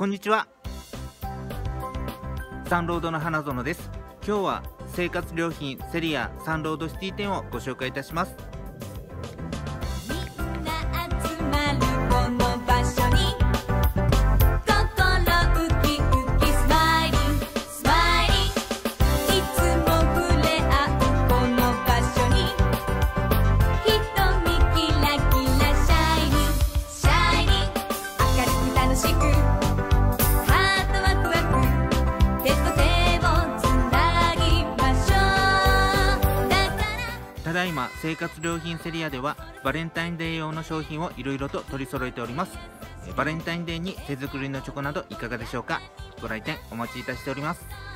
こんにちは。サンロードの花園です。今日は生活良品セリアサンロードシティ店をご紹介いたします。ただいま生活良品セリアではバレンタインデー用の商品をいろいろと取り揃えております。バレンタインデーに手作りのチョコなどいかがでしょうか？ご来店お待ちいたしております。